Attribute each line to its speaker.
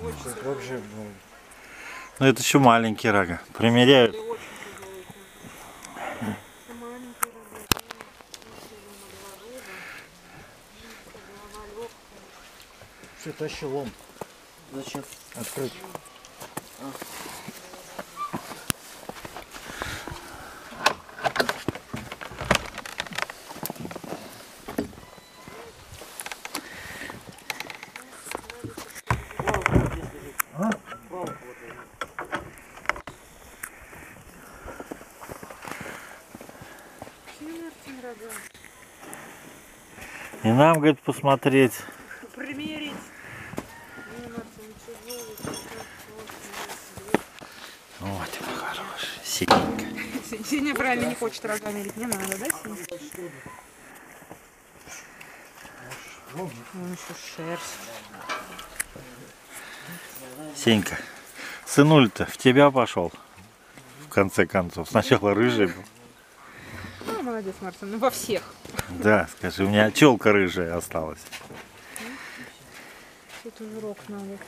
Speaker 1: Тут вообще, ну,
Speaker 2: Ну это еще маленькие рога. Примеряют.
Speaker 1: все тащи лом.
Speaker 3: Зачем?
Speaker 1: Открыть.
Speaker 2: И нам, говорит, посмотреть.
Speaker 4: Примерить.
Speaker 2: Вот ты хороший. Синенькая.
Speaker 4: Сеня правильно не хочет рога мерить. Не надо, да, Сеня? Вон еще шерсть.
Speaker 2: Сенька. Сынуль-то в тебя пошел. В конце концов. Сначала рыжий был.
Speaker 4: Ну, молодец, Марсон. Ну, во всех.
Speaker 2: Да, скажи, у меня челка рыжая осталась.
Speaker 4: Тут уже рог надо.